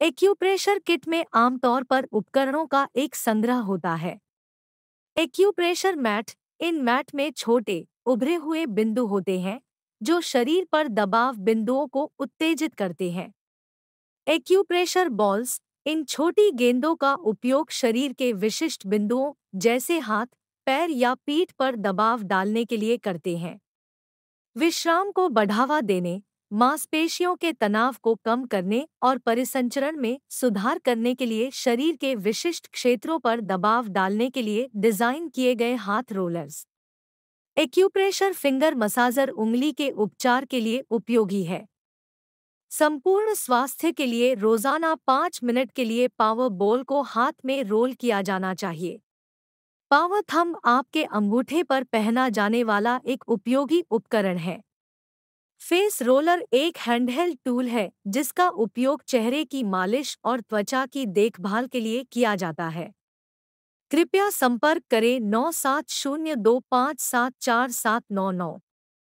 Acupressure kit में आमतौर पर उपकरणों का एक संग्रह होता है। एक्यूप्रेशर मैट, इन मैट में छोटे, उभरे हुए बिंदु होते हैं, जो शरीर पर दबाव बिंदुओं को उत्तेजित करते हैं। एक्यूप्रेशर बॉल्स, इन छोटी गेंदों का उपयोग शरीर के विशिष्ट बिंदुओं, जैसे हाथ, पैर या पीठ पर दबाव डालने के लिए करते हैं। विश्राम को बढ़ावा देने मांसपेशियों के तनाव को कम करने और परिसंचरण में सुधार करने के लिए शरीर के विशिष्ट क्षेत्रों पर दबाव डालने के लिए डिज़ाइन किए गए हाथ रोलर्स। एक्यूप्रेशर फिंगर मसाजर उंगली के उपचार के लिए उपयोगी है। संपूर्ण स्वास्थ्य के लिए रोज़ाना पाँच मिनट के लिए पावर बॉल को हाथ में रोल किया जाना चाहिए। पावर थम आपके अंगूठे पर पहना जाने वाला एक उपयोगी उपकरण है। फेस रोलर एक हैंडहेल्ड टूल है, जिसका उपयोग चेहरे की मालिश और त्वचा की देखभाल के लिए किया जाता है। कृपया संपर्क करें नौ सात शून्य दो पाँच सात चार सात नौ नौ।